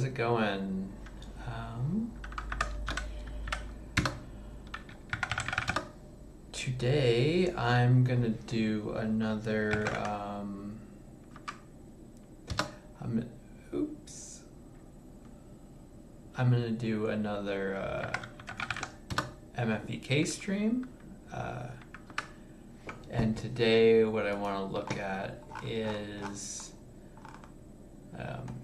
How's it going? Um, today I'm gonna do another. Um, I'm, oops. I'm gonna do another uh, MFEK stream. Uh, and today, what I want to look at is um,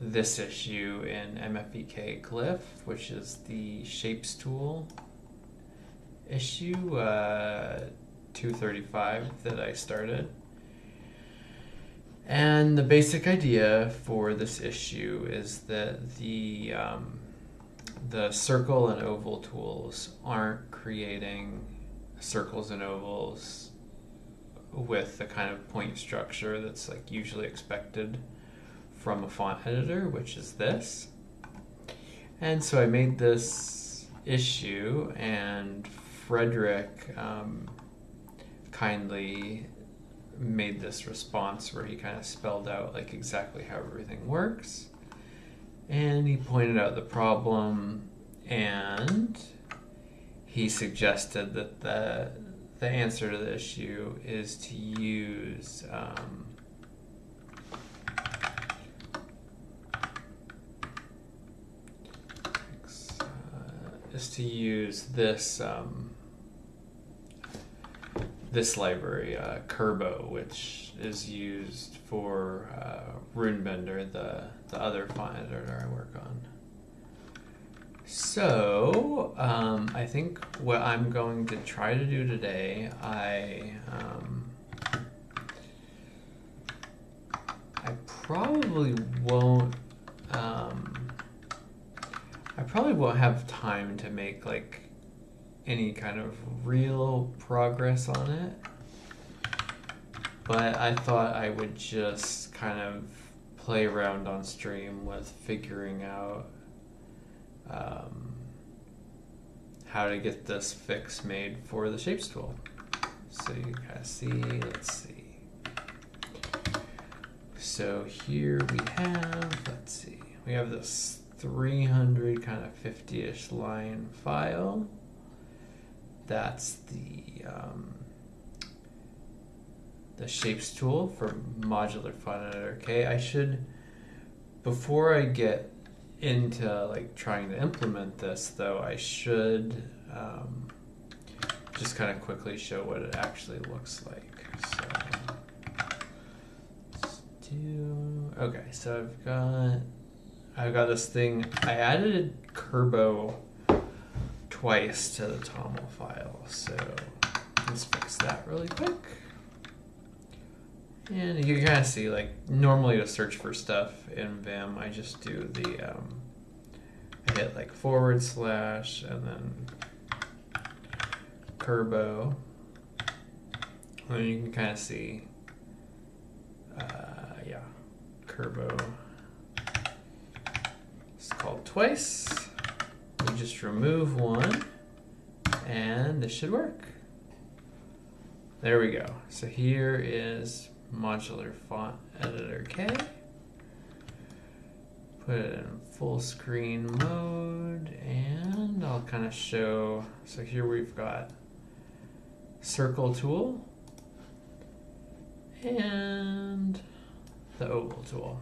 this issue in MFEK Glyph, which is the Shapes tool issue uh, 235 that I started. And the basic idea for this issue is that the um, the circle and oval tools aren't creating circles and ovals with the kind of point structure that's like usually expected from a font editor, which is this. And so I made this issue, and Frederick um, kindly made this response where he kind of spelled out like exactly how everything works. And he pointed out the problem and he suggested that the the answer to the issue is to use um, uh, is to use this um, this library, uh, Kurbo, which is used for uh, RuneBender, the the other font editor I work on. So, um, I think what I'm going to try to do today, I um, I probably won't. Um, I probably won't have time to make like any kind of real progress on it. But I thought I would just kind of play around on stream with figuring out um, how to get this fix made for the shapes tool. So you of see, let's see. So here we have, let's see, we have this 300 kind of 50-ish line file. That's the um, the shapes tool for modular font editor. Okay, I should before I get into like trying to implement this though, I should um, just kind of quickly show what it actually looks like. So do okay. So I've got I've got this thing. I added Kurbo twice to the TOML file. So let's fix that really quick. And you can kind of see, like, normally to search for stuff in Vim, I just do the, um, I hit like forward slash and then Kurbo. And you can kind of see, uh, yeah, Kurbo. Called twice. We just remove one and this should work. There we go. So here is modular font editor K. Put it in full screen mode and I'll kind of show. So here we've got circle tool and the oval tool.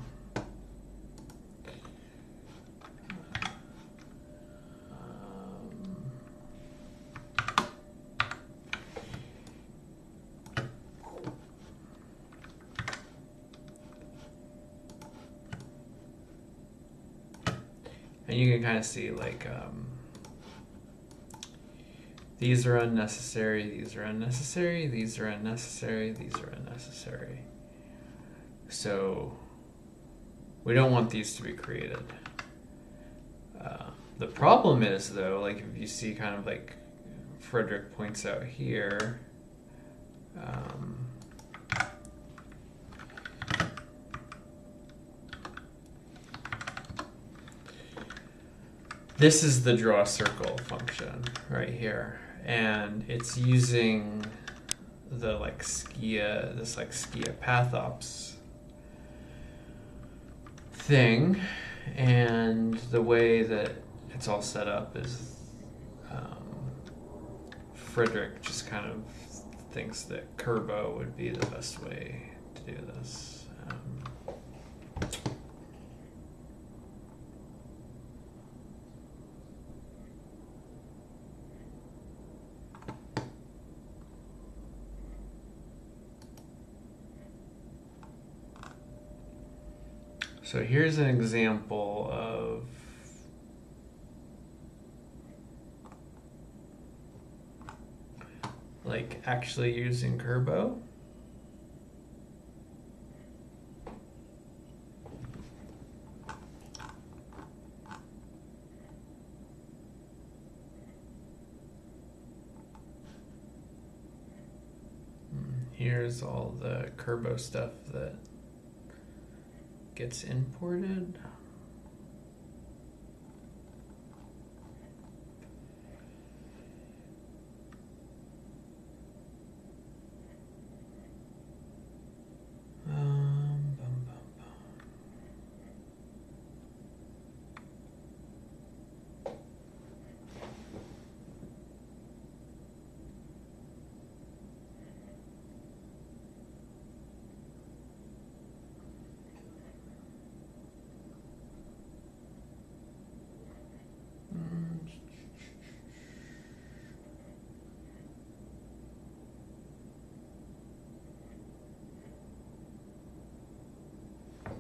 And you can kind of see like um, these are unnecessary, these are unnecessary, these are unnecessary, these are unnecessary. So we don't want these to be created. Uh, the problem is though, like if you see kind of like Frederick points out here, um, this is the draw circle function right here and it's using the like skia this like skia pathops thing, and the way that it's all set up is um, Frederick just kind of thinks that Kurbo would be the best way to do this. Um, So here's an example of like actually using Kurbo. Hmm, Here's all the Kurbo stuff that gets imported.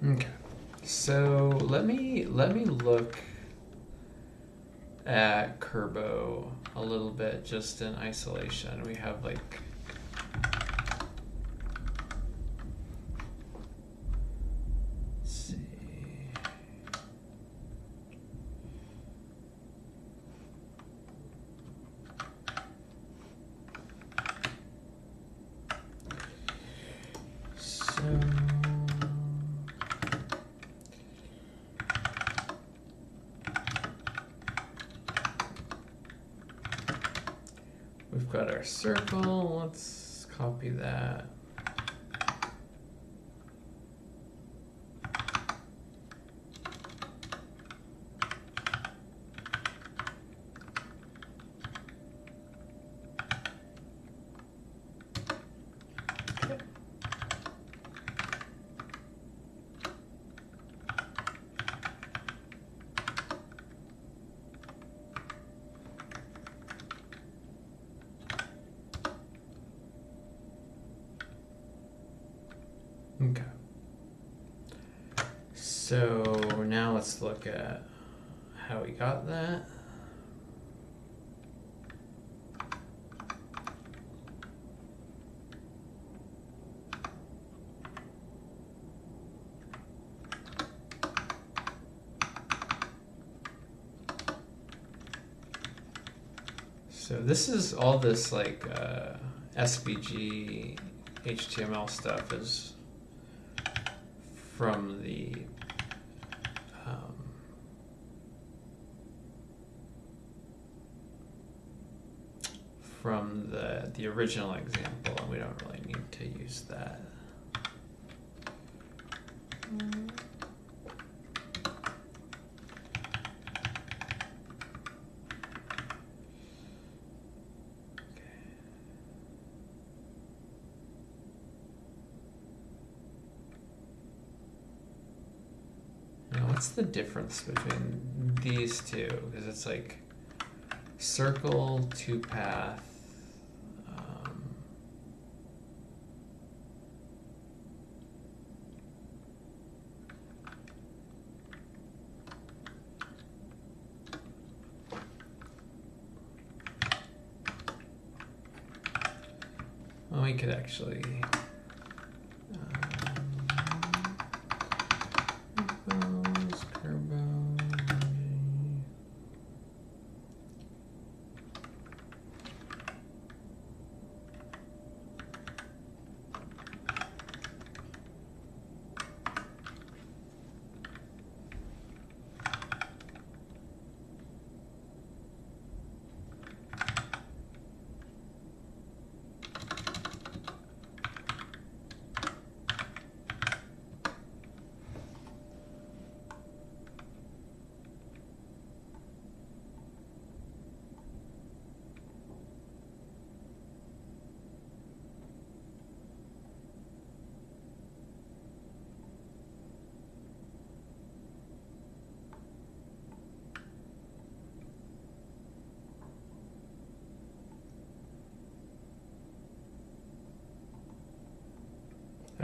Okay. So let me let me look at Kurbo a little bit just in isolation. We have like let's see. So we've got our circle. Let's copy that. Okay. Okay. So now let's look at how we got that. So this is all this like uh, SVG HTML stuff is from the um, from the the original example, and we don't really need to use that. Now, the difference between these two? Because it's like circle to path. Um, well, we could actually.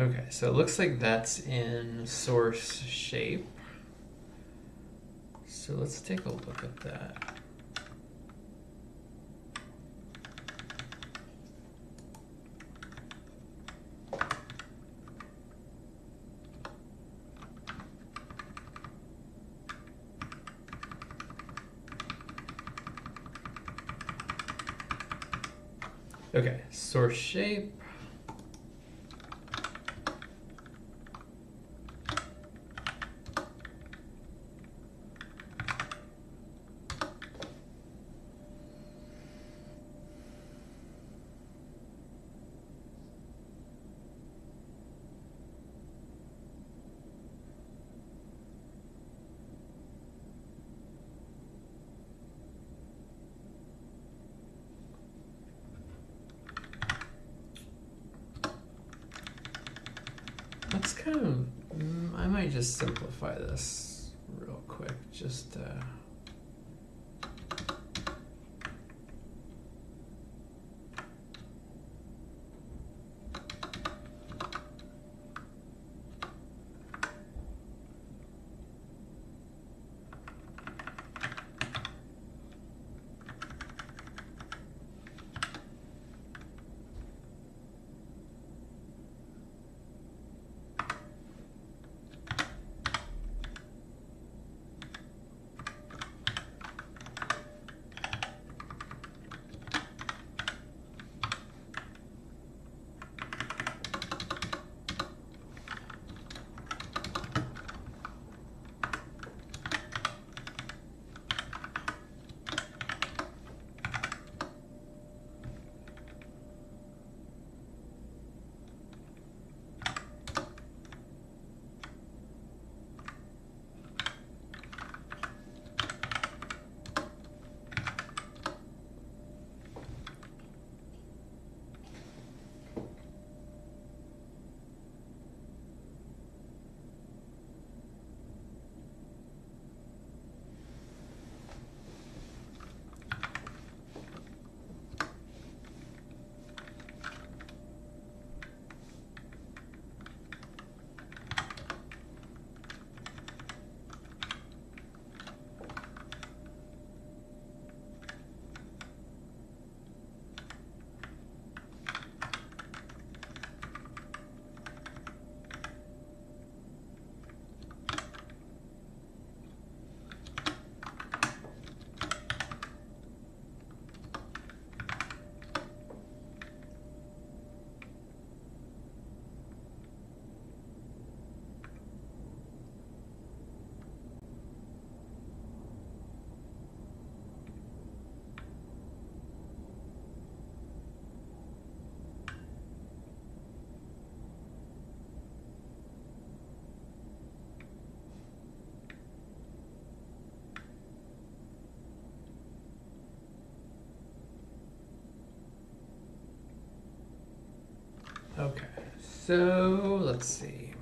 Okay, so it looks like that's in source shape. So let's take a look at that. Okay, source shape. That's kind of. Mm, I might just simplify this real quick. Just. Okay, so let's see.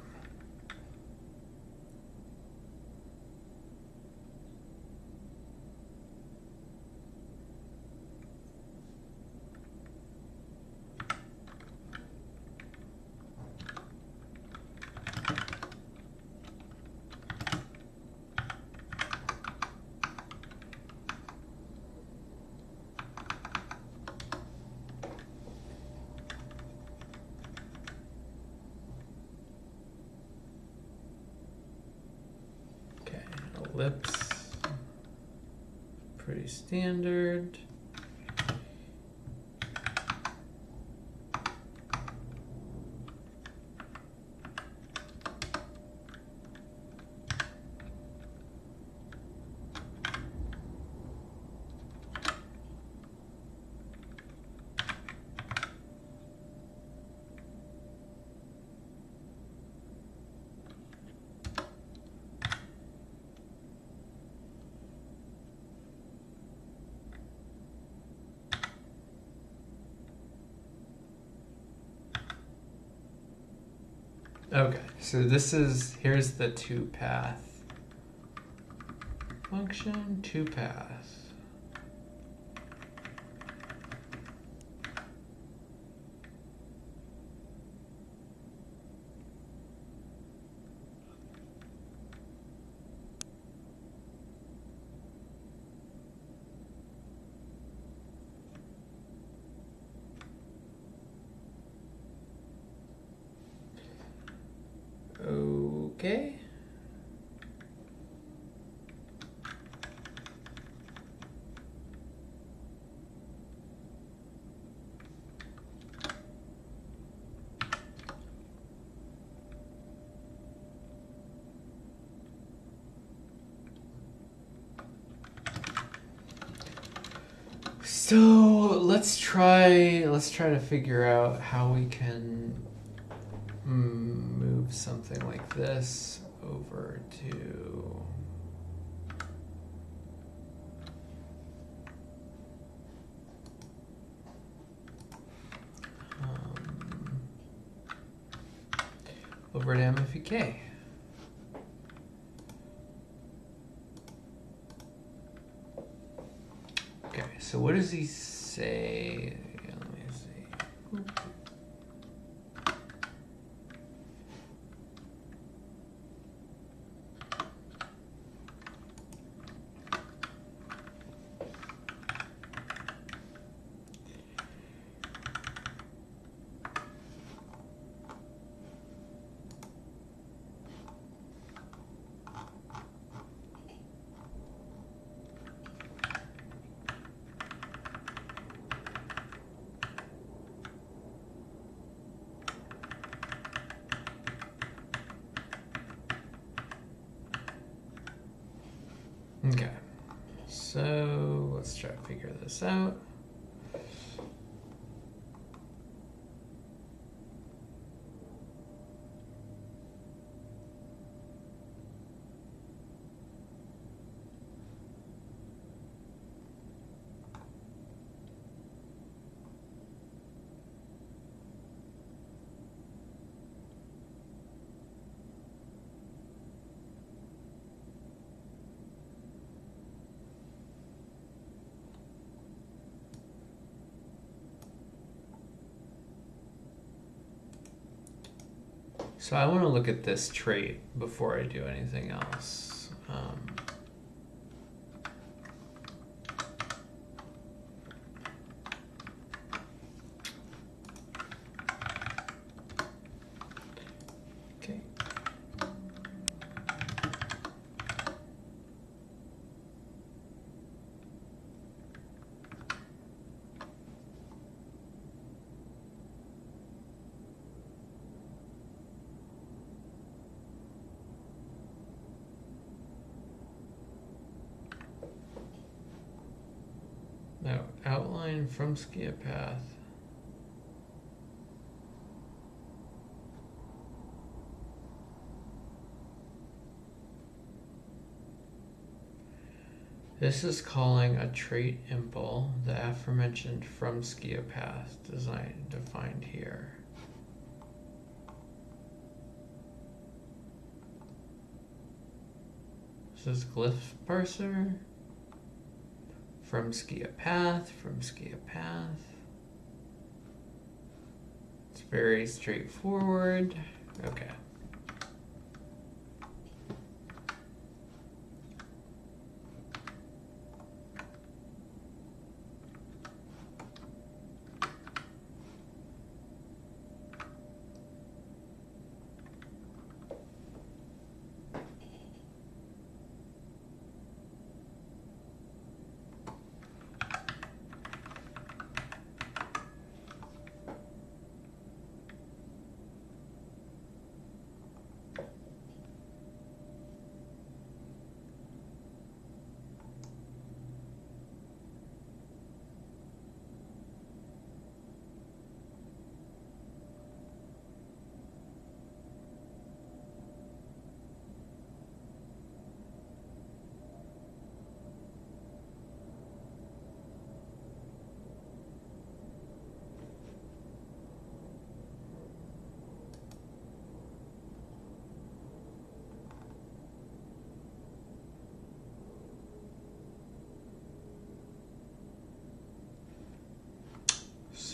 Okay, ellipse. Pretty standard. Okay, so this is, here's the two path function, two path. Okay. So let's try let's try to figure out how we can mm, move something like this over to um, over to MFK. Okay, so what does he say? Let me see. Okay, so let's try to figure this out. So I want to look at this trait before I do anything else. Um, okay. Now, outline from Skia Path. This is calling a trait impl, the aforementioned from Skia Path design defined here. This is glyph parser from Skia Path, from Skia Path. It's very straightforward. Okay.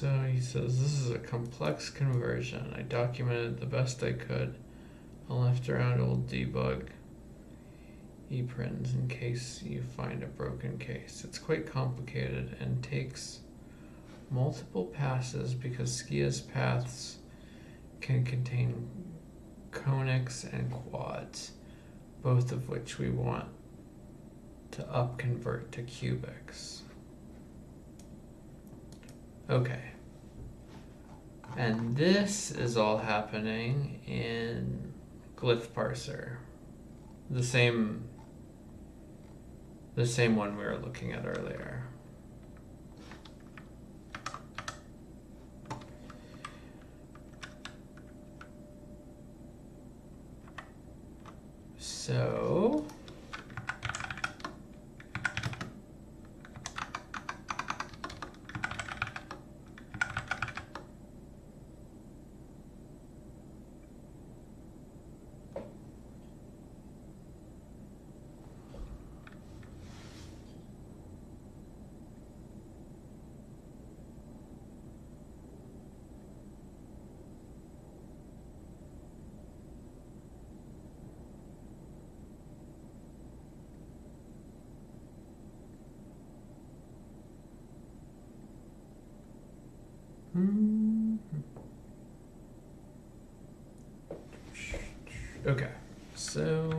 So he says this is a complex conversion. I documented the best I could. I left around old debug eprints in case you find a broken case. It's quite complicated and takes multiple passes because Skia's paths can contain conics and quads, both of which we want to upconvert to cubics. Okay. And this is all happening in glifparser. The same the same one we were looking at earlier. So Mm-hmm. Okay, so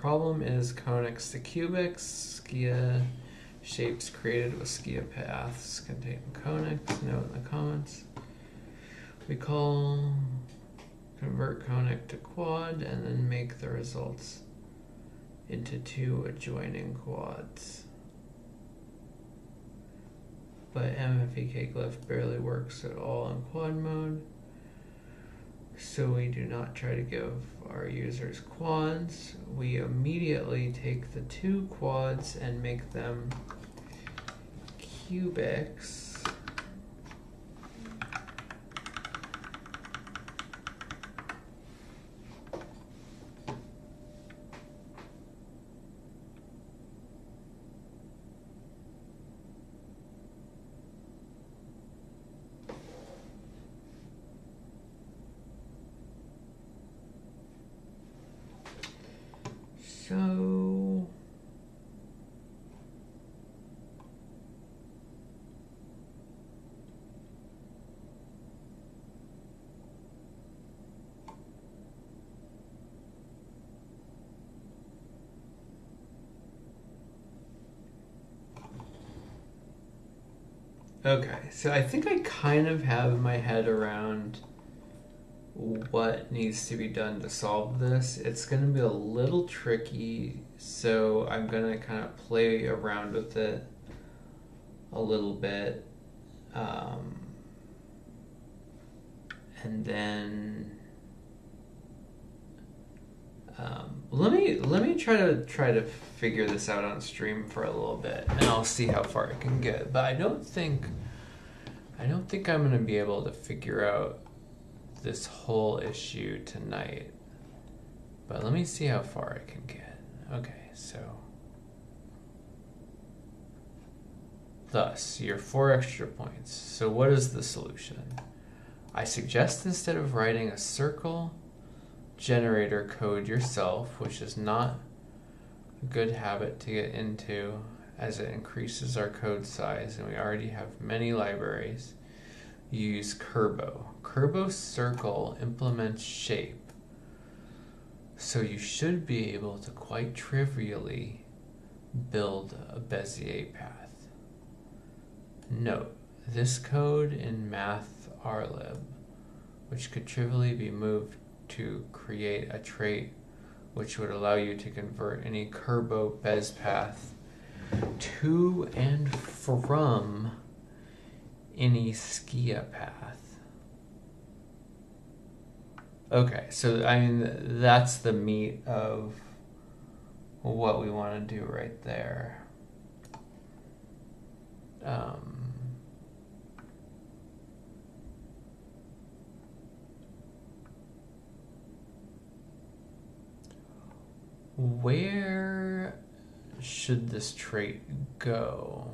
problem is conics to cubics. Skia shapes created with Skia paths contain conics. Note in the comments. We call convert conic to quad and then make the results into two adjoining quads. But MFEK glyph barely works at all in quad mode. So we do not try to give our users quads. We immediately take the two quads and make them cubics. So Okay, so I think I kind of have my head around what needs to be done to solve this. It's going to be a little tricky, so I'm going to kind of play around with it a little bit. Um, and then um, let me let me try to try to figure this out on stream for a little bit, and I'll see how far I can get. But I don't think I don't think I'm gonna be able to figure out this whole issue tonight. But let me see how far I can get. Okay, so. Thus, your four extra points. So, what is the solution? I suggest instead of writing a circle generator code yourself, which is not a good habit to get into as it increases our code size, and we already have many libraries, use Kurbo. Kurbo Circle implements shape, so you should be able to quite trivially build a Bezier path. Note, this code in math rlib, which could trivially be moved to create a trait which would allow you to convert any Kurbo Bez path to and from any Skia path. Okay, so I mean that's the meat of what we want to do right there. Um, where should this trait go?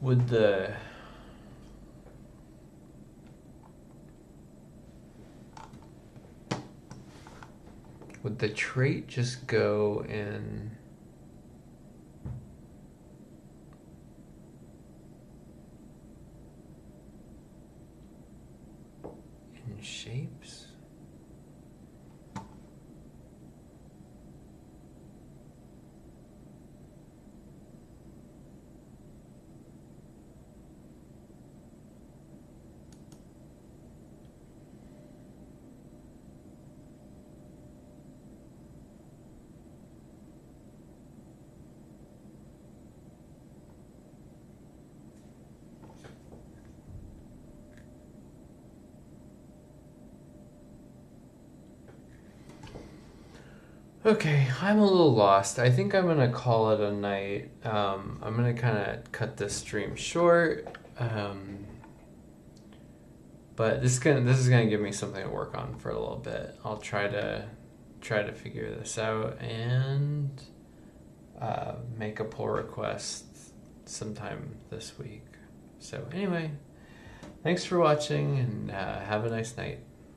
Would the would the trait just go in shapes? Okay, I'm a little lost. I think I'm gonna call it a night. Um, I'm gonna kind of cut this stream short. Um, but this is gonna this is gonna give me something to work on for a little bit. I'll try to try to figure this out and uh, make a pull request sometime this week. So anyway, thanks for watching and uh, have a nice night.